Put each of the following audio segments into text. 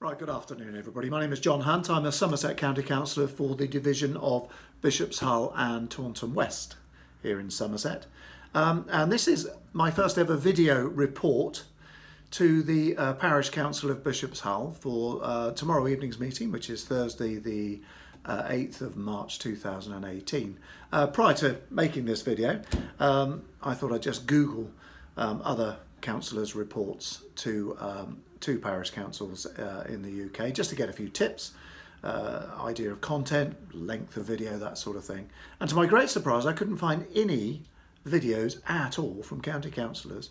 Right, good afternoon everybody. My name is John Hunt. I'm a Somerset County Councillor for the division of Bishop's Hull and Taunton West here in Somerset. Um, and this is my first ever video report to the uh, Parish Council of Bishop's Hull for uh, tomorrow evening's meeting, which is Thursday the uh, 8th of March 2018. Uh, prior to making this video, um, I thought I'd just Google um, other councillors' reports to um, two parish councils uh, in the UK just to get a few tips, uh, idea of content, length of video, that sort of thing. And to my great surprise, I couldn't find any videos at all from county councillors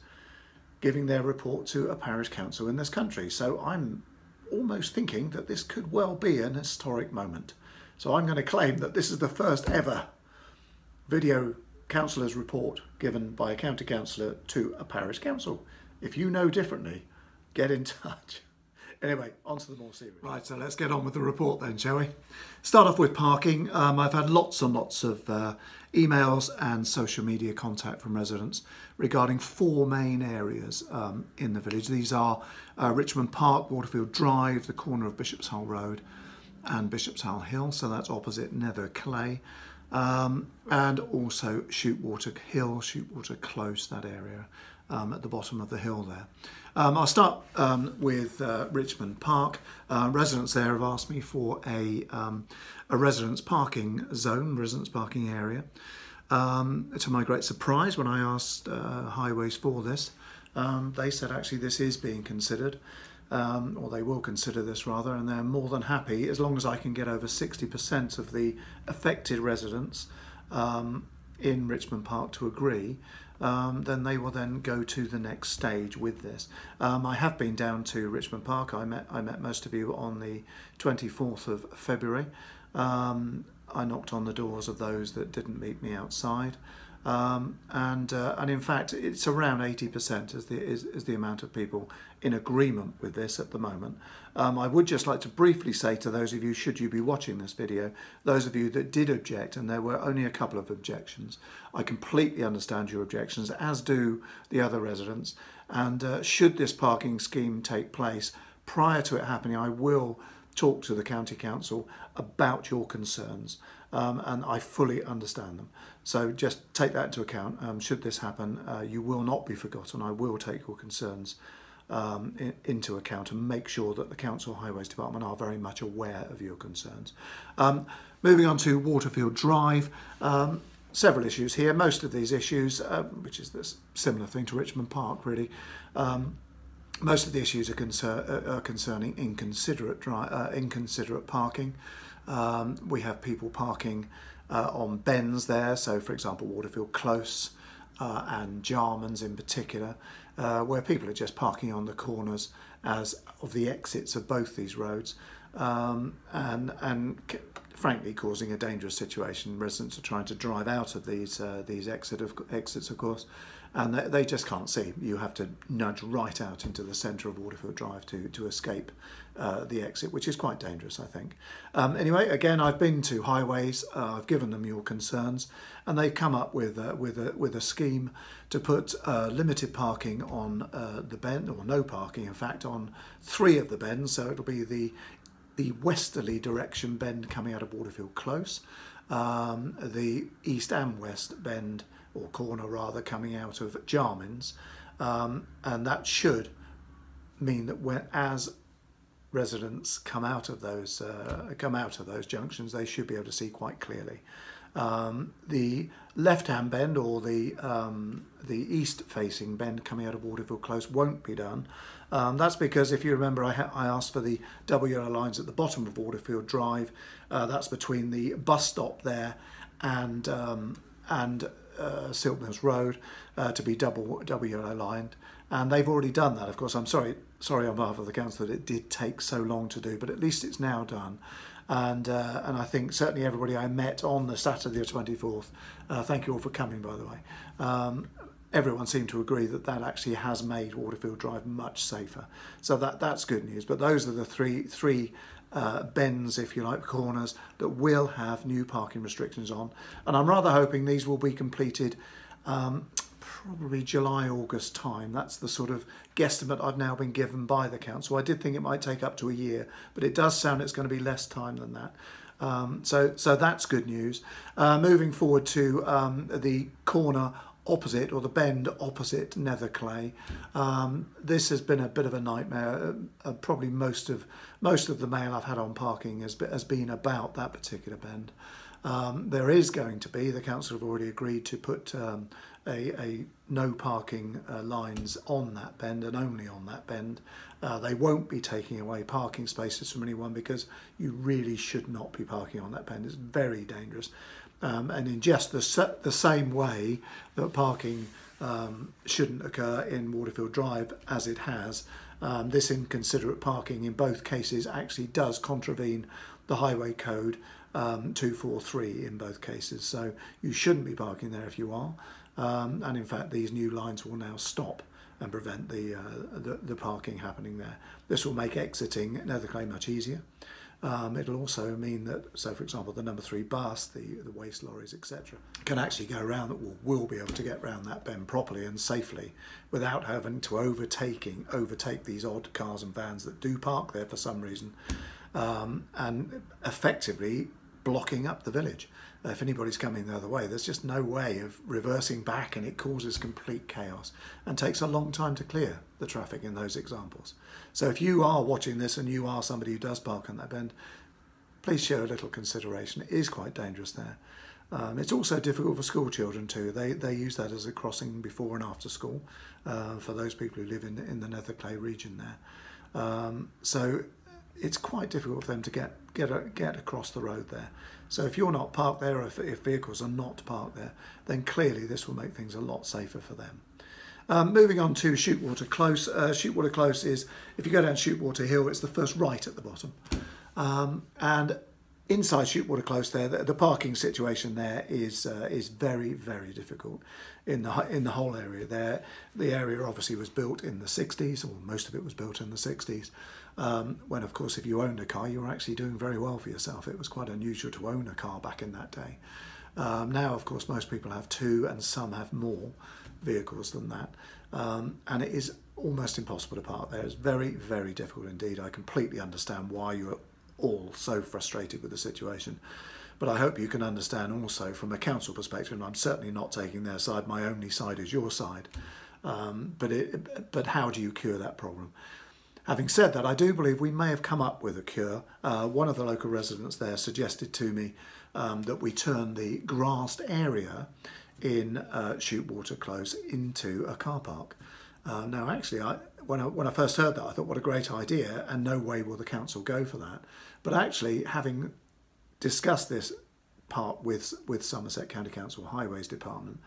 giving their report to a parish council in this country. So I'm almost thinking that this could well be an historic moment. So I'm going to claim that this is the first ever video councillor's report given by a county councillor to a parish council. If you know differently, get in touch. Anyway, on to the more serious. Right, so let's get on with the report then, shall we? Start off with parking. Um, I've had lots and lots of uh, emails and social media contact from residents regarding four main areas um, in the village. These are uh, Richmond Park, Waterfield Drive, the corner of Bishop's Hull Road and Bishop's Hull Hill, so that's opposite Netherclay. Um, and also Shutewater Hill, Shutewater Close, that area um, at the bottom of the hill there. Um, I'll start um, with uh, Richmond Park. Uh, residents there have asked me for a, um, a residence parking zone, residence parking area. Um, to my great surprise, when I asked uh, Highways for this, they said actually this is being considered. Um, or they will consider this rather, and they're more than happy as long as I can get over 60% of the affected residents um, in Richmond Park to agree, um, then they will then go to the next stage with this. Um, I have been down to Richmond Park. I met I met most of you on the 24th of February. Um, I knocked on the doors of those that didn't meet me outside. Um, and uh, and in fact, it's around 80% is the is, is the amount of people in agreement with this at the moment. Um, I would just like to briefly say to those of you, should you be watching this video, those of you that did object, and there were only a couple of objections, I completely understand your objections, as do the other residents. And uh, should this parking scheme take place prior to it happening, I will talk to the county council about your concerns um, and I fully understand them. So just take that into account. Um, should this happen, uh, you will not be forgotten. I will take your concerns um, in, into account and make sure that the Council Highways Department are very much aware of your concerns. Um, moving on to Waterfield Drive, um, several issues here. Most of these issues, uh, which is this similar thing to Richmond Park really, um, most of the issues are, uh, are concerning inconsiderate, dry, uh, inconsiderate parking. Um, we have people parking uh, on bends there, so for example Waterfield Close uh, and Jarmyns in particular, uh, where people are just parking on the corners as of the exits of both these roads um, and, and frankly causing a dangerous situation. Residents are trying to drive out of these, uh, these exit of, exits of course and they, they just can't see. You have to nudge right out into the centre of Waterfield Drive to, to escape uh, the exit, which is quite dangerous, I think. Um, anyway, again, I've been to highways, uh, I've given them your concerns, and they've come up with, uh, with, a, with a scheme to put uh, limited parking on uh, the bend, or no parking, in fact, on three of the bends. So it'll be the, the westerly direction bend coming out of Waterfield Close, um, the east and west bend or corner rather, coming out of Jarmyns, Um, and that should mean that when as residents come out of those uh, come out of those junctions, they should be able to see quite clearly. Um, the left-hand bend or the um, the east-facing bend coming out of Waterfield Close won't be done. Um, that's because if you remember, I, I, asked for the double yellow lines at the bottom of Waterfield Drive. Uh, that's between the bus stop there and um, and uh, Silk Mills Road uh, to be double double yellow lined, and they've already done that. Of course, I'm sorry sorry on behalf of the council that it did take so long to do, but at least it's now done. And uh, and I think certainly everybody I met on the Saturday the 24th, uh, thank you all for coming by the way. Um, everyone seemed to agree that that actually has made Waterfield Drive much safer. So that that's good news. But those are the three three uh, bends, if you like, corners that will have new parking restrictions on. And I'm rather hoping these will be completed um, probably July, August time. That's the sort of guesstimate I've now been given by the council. I did think it might take up to a year, but it does sound it's going to be less time than that. Um, so, so that's good news. Uh, moving forward to um, the corner opposite or the bend opposite Netherclay. Um, this has been a bit of a nightmare. Uh, probably most of most of the mail I've had on parking has has been about that particular bend. Um, there is going to be, the council have already agreed to put um, a, a, no parking uh, lines on that bend and only on that bend. Uh, they won't be taking away parking spaces from anyone because you really should not be parking on that bend. It's very dangerous. Um, and in just the, the same way that parking um, shouldn't occur in Waterfield Drive as it has, um, this inconsiderate parking in both cases actually does contravene the highway code um, 243 in both cases. So you shouldn't be parking there if you are. Um, and in fact, these new lines will now stop and prevent the, uh, the, the, parking happening there. This will make exiting Netherclay much easier. Um, it'll also mean that, so for example, the number three bus, the, the waste lorries, etc., can actually go around, that will, will be able to get around that bend properly and safely without having to overtaking, overtake these odd cars and vans that do park there for some reason um, and effectively blocking up the village. If anybody's coming the other way, there's just no way of reversing back and it causes complete chaos and takes a long time to clear the traffic in those examples. So if you are watching this and you are somebody who does park on that bend, please show a little consideration. It is quite dangerous there. Um, it's also difficult for school children too. They, they use that as a crossing before and after school uh, for those people who live in, in the Netherclay region there. Um, so it's quite difficult for them to get get a, get across the road there. So if you're not parked there, or if, if vehicles are not parked there, then clearly this will make things a lot safer for them. Um, moving on to Shutewater Close. Uh, Shutewater Close is, if you go down Shutewater Hill, it's the first right at the bottom. Um, and inside Shutewater Close there, the, the parking situation there is uh, is very, very difficult in the in the whole area there. The area obviously was built in the 60s, or most of it was built in the 60s, um, when of course if you owned a car, you were actually doing very well for yourself. It was quite unusual to own a car back in that day. Um, now, of course, most people have two and some have more vehicles than that. Um, and it is almost impossible to park there. It's very, very difficult indeed. I completely understand why you're all so frustrated with the situation. But I hope you can understand also from a council perspective, and I'm certainly not taking their side, my only side is your side. Um, but, it, but how do you cure that problem? Having said that, I do believe we may have come up with a cure. Uh, one of the local residents there suggested to me um, that we turn the grassed area in uh, Shutewater Close into a car park. Uh, now, actually, I, when, I, when I first heard that, I thought, what a great idea, and no way will the council go for that. But actually, having discussed this part with, with Somerset County Council Highways Department,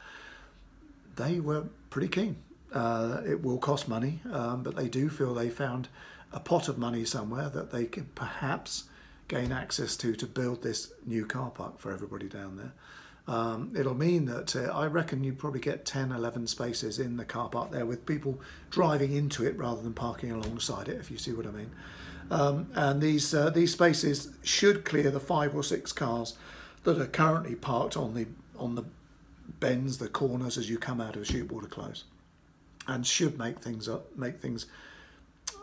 they were pretty keen. Uh, it will cost money, um, but they do feel they found a pot of money somewhere that they can perhaps gain access to to build this new car park for everybody down there. Um, it'll mean that uh, I reckon you probably get 10, 11 spaces in the car park there with people driving into it rather than parking alongside it, if you see what I mean. Um, and these uh, these spaces should clear the five or six cars that are currently parked on the on the bends, the corners as you come out of Shutewater Close, and should make things up, make things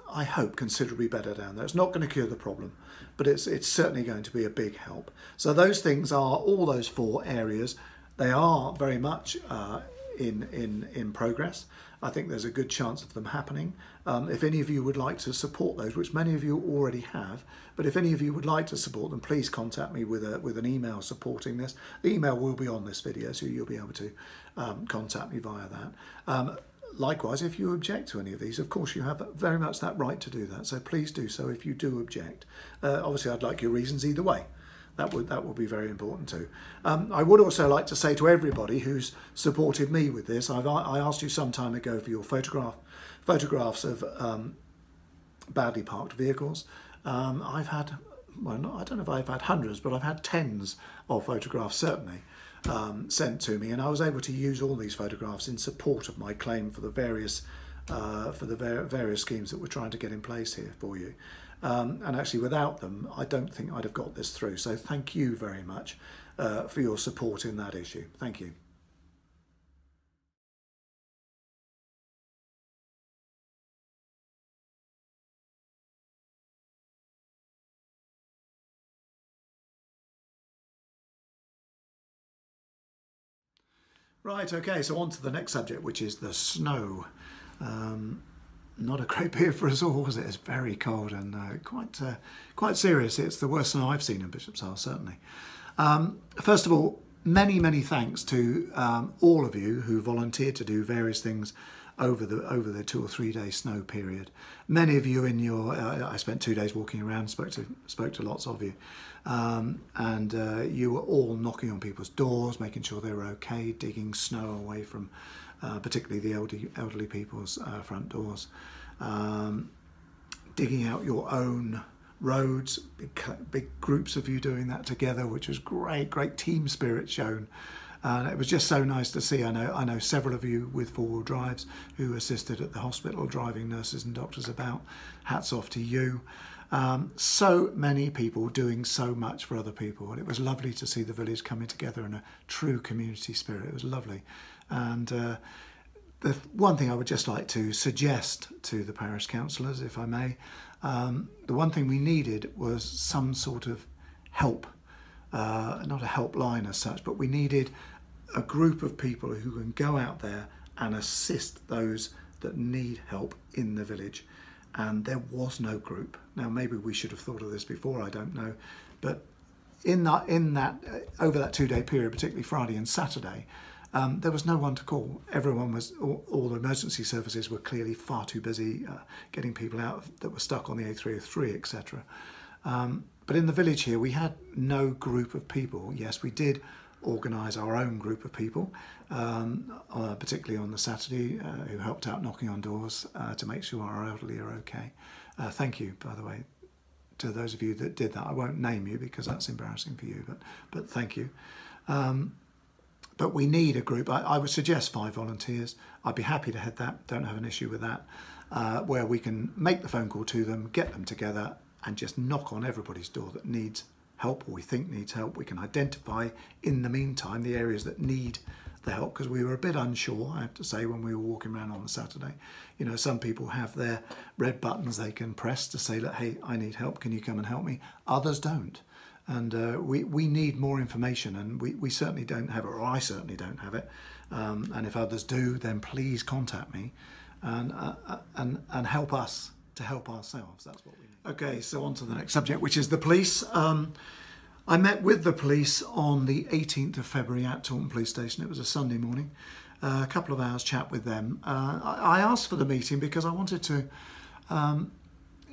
I hope, considerably better down there. It's not going to cure the problem, but it's, it's certainly going to be a big help. So those things are, all those four areas, they are very much uh, in, in, in progress. I think there's a good chance of them happening. Um, if any of you would like to support those, which many of you already have, but if any of you would like to support them, please contact me with, a, with an email supporting this. The email will be on this video, so you'll be able to um, contact me via that. Um, Likewise, if you object to any of these, of course you have very much that right to do that. So please do so if you do object. Uh, obviously, I'd like your reasons either way. That would that would be very important too. Um, I would also like to say to everybody who's supported me with this, I've, I asked you some time ago for your photograph photographs of um, badly parked vehicles. Um, I've had, well, not, I don't know if I've had hundreds, but I've had tens of photographs certainly um, sent to me, and I was able to use all these photographs in support of my claim for the various uh, for the ver various schemes that we're trying to get in place here for you. Um, and actually, without them, I don't think I'd have got this through. So thank you very much uh, for your support in that issue. Thank you. Right, okay, so on to the next subject, which is the snow. Um, not a great period for us all, was it? It's very cold and uh, quite uh, quite serious. It's the worst snow I've seen in Bishop's Hull, certainly. Um, first of all, many, many thanks to um, all of you who volunteered to do various things over the over the two or three day snow period. Many of you in your, uh, I spent two days walking around, spoke to spoke to lots of you, um, and uh, you were all knocking on people's doors, making sure they were okay, digging snow away from, uh, particularly the elderly elderly people's uh, front doors, um, digging out your own roads, big, big groups of you doing that together, which was great, great team spirit shown. And it was just so nice to see. I know I know several of you with four-wheel drives who assisted at the hospital, driving nurses and doctors about. Hats off to you. Um, so many people doing so much for other people, and it was lovely to see the village coming together in a true community spirit. It was lovely, and. Uh, the one thing I would just like to suggest to the parish councillors, if I may, um, the one thing we needed was some sort of help uh, not a helpline as such, but we needed a group of people who can go out there and assist those that need help in the village. And there was no group. Now maybe we should have thought of this before. I don't know, but in that in that uh, over that two day period, particularly Friday and Saturday, um, there was no one to call. Everyone was, all, all, the emergency services were clearly far too busy uh, getting people out that were stuck on the A303, etc. Um, but in the village here, we had no group of people. Yes, we did organise our own group of people, um, uh, particularly on the Saturday, uh, who helped out knocking on doors uh, to make sure our elderly are okay. Uh, thank you, by the way, to those of you that did that. I won't name you because that's embarrassing for you, but but thank you. Um, but we need a group. I, I, would suggest five volunteers. I'd be happy to head that. Don't have an issue with that. Uh, where we can make the phone call to them, get them together, and just knock on everybody's door that needs help or we think needs help. We can identify in the meantime the areas that need the help because we were a bit unsure, I have to say, when we were walking around on the Saturday. You know, some people have their red buttons they can press to say, that hey, I need help, can you come and help me? Others don't. And uh, we, we need more information, and we, we certainly don't have it, or I certainly don't have it. Um, and if others do, then please contact me and, uh, uh and, and help us to help ourselves. That's what we need. Okay, so on to the next subject, which is the police. Um, I met with the police on the 18th of February at Taunton Police Station. It was a Sunday morning. Uh, a couple of hours chat with them. Uh, I, I, asked for the meeting because I wanted to um,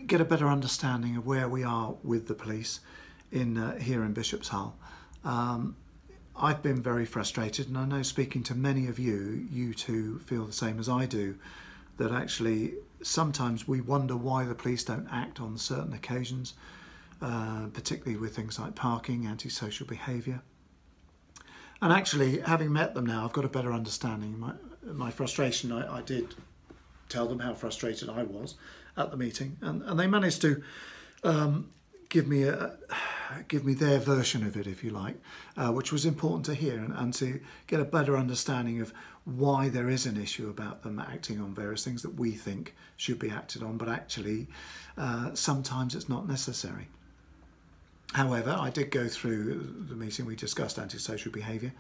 get a better understanding of where we are with the police in uh, here in Bishop's Hull. Um, I've been very frustrated, and I know speaking to many of you, you too feel the same as I do, that actually sometimes we wonder why the police don't act on certain occasions, uh, particularly with things like parking, antisocial behaviour. And actually, having met them now, I've got a better understanding. My, my frustration, I, I did tell them how frustrated I was at the meeting, and, and they managed to um, give me a give me their version of it, if you like, uh, which was important to hear and, and to get a better understanding of why there is an issue about them acting on various things that we think should be acted on, but actually uh, sometimes it's not necessary. However, I did go through the meeting, we discussed antisocial behaviour.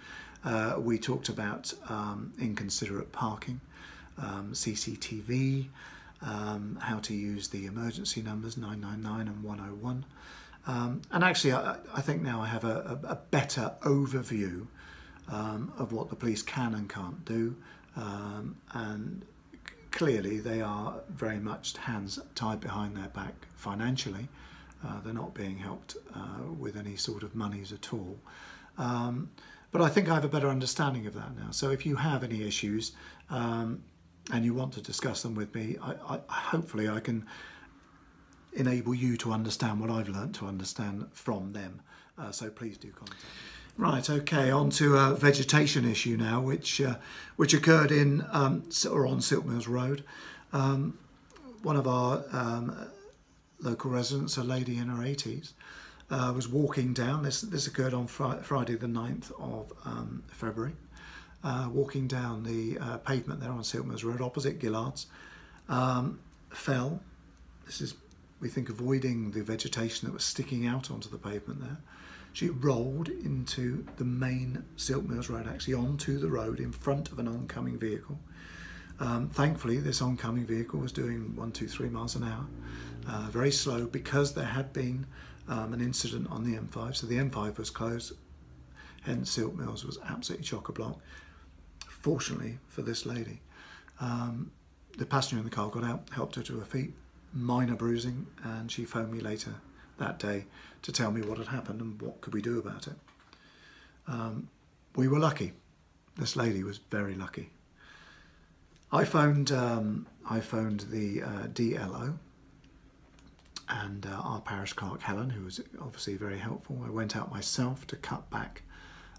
Uh, we talked about um, inconsiderate parking, um, CCTV, um, how to use the emergency numbers 999 and 101. Um, and actually, I, I, think now I have a, a, a better overview um, of what the police can and can't do. Um, and clearly, they are very much hands tied behind their back financially. Uh, they're not being helped uh, with any sort of monies at all. Um, but I think I have a better understanding of that now. So if you have any issues um, and you want to discuss them with me, I, I, hopefully I can enable you to understand what I've learnt to understand from them. Uh, so please do contact me. Right, okay, on to a vegetation issue now, which uh, which occurred in um, or on Silk Mills Road. Um, one of our um, local residents, a lady in her 80s, uh, was walking down. This this occurred on fri Friday, the 9th of um, February. Uh, walking down the uh, pavement there on Silk Mills Road, opposite Gillard's, um, fell. This is, we think, avoiding the vegetation that was sticking out onto the pavement there She rolled into the main Silk Mills Road, actually onto the road in front of an oncoming vehicle. Um, thankfully, this oncoming vehicle was doing one, two, three miles an hour, uh, very slow because there had been um, an incident on the M5. So the M5 was closed, hence Silk Mills was absolutely chock a block. Fortunately for this lady, um, the passenger in the car got out, helped her to her feet, minor bruising, and she phoned me later that day to tell me what had happened and what could we do about it. Um, we were lucky. This lady was very lucky. I phoned um, I phoned the uh, DLO and uh, our parish clerk Helen, who was obviously very helpful. I went out myself to cut back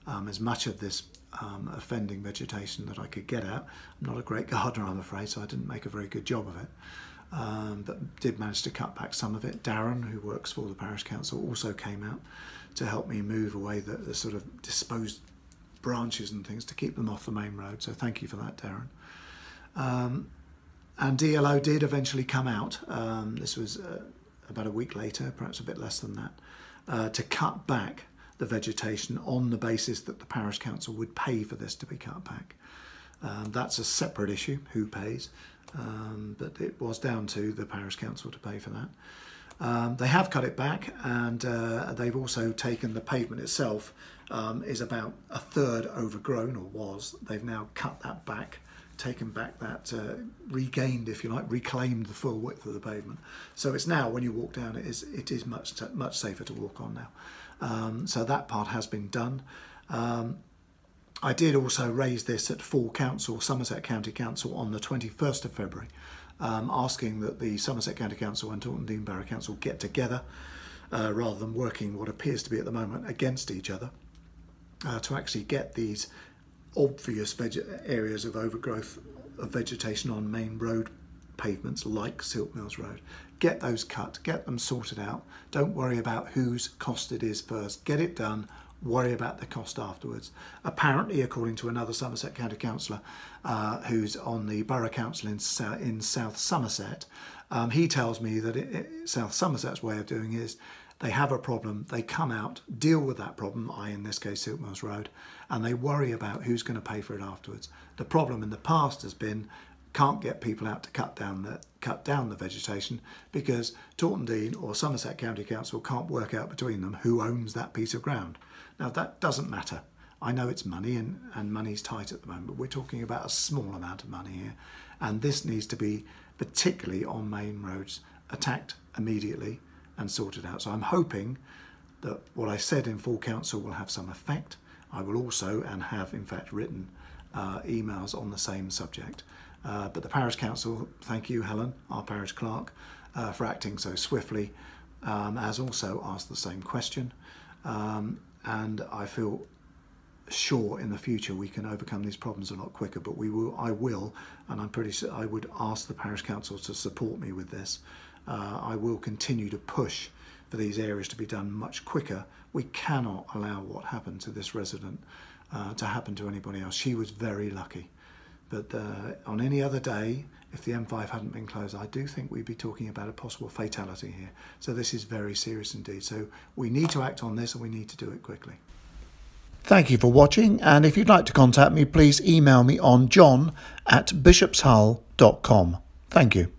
um, as much of this um, offending vegetation that I could get at. I'm not a great gardener, I'm afraid, so I didn't make a very good job of it. Um, but did manage to cut back some of it. Darren, who works for the parish council, also came out to help me move away the, the sort of disposed branches and things to keep them off the main road. So thank you for that, Darren. Um, and DLO did eventually come out. Um, this was uh, about a week later, perhaps a bit less than that, uh, to cut back the vegetation on the basis that the parish council would pay for this to be cut back. Um, that's a separate issue, who pays, um, but it was down to the parish council to pay for that. Um, they have cut it back and uh, they've also taken the pavement itself um, is about a third overgrown or was. They've now cut that back taken back that, uh, regained, if you like, reclaimed the full width of the pavement. So it's now, when you walk down, it is it is much much safer to walk on now. Um, so that part has been done. Um, I did also raise this at full council, Somerset County Council, on the 21st of February, um, asking that the Somerset County Council and Taunton Deane Borough Council get together uh, rather than working what appears to be at the moment against each other uh, to actually get these obvious areas of overgrowth of vegetation on main road pavements like Silk Mills Road. Get those cut, get them sorted out. Don't worry about whose cost it is first. Get it done, worry about the cost afterwards. Apparently, according to another Somerset County councillor uh, who's on the Borough Council in, in South Somerset, um, he tells me that it, it, South Somerset's way of doing is they have a problem, they come out, deal with that problem, I in this case Silk Road, and they worry about who's going to pay for it afterwards. The problem in the past has been can't get people out to cut down the cut down the vegetation because Taunton Deane or Somerset County Council can't work out between them who owns that piece of ground. Now that doesn't matter. I know it's money and, and money's tight at the moment, but we're talking about a small amount of money here. And this needs to be, particularly on main roads, attacked immediately and sorted out. So I'm hoping that what I said in full council will have some effect. I will also, and have in fact written uh, emails on the same subject. Uh, but the parish council, thank you Helen, our parish clerk, uh, for acting so swiftly, um, has also asked the same question. Um, and I feel sure in the future we can overcome these problems a lot quicker but we will I will and I'm pretty sure I would ask the parish council to support me with this uh, I will continue to push for these areas to be done much quicker. We cannot allow what happened to this resident uh, to happen to anybody else. She was very lucky. But uh, on any other day, if the M5 hadn't been closed, I do think we'd be talking about a possible fatality here. So this is very serious indeed. So we need to act on this and we need to do it quickly. Thank you for watching. And if you'd like to contact me, please email me on john at bishopshull.com. Thank you.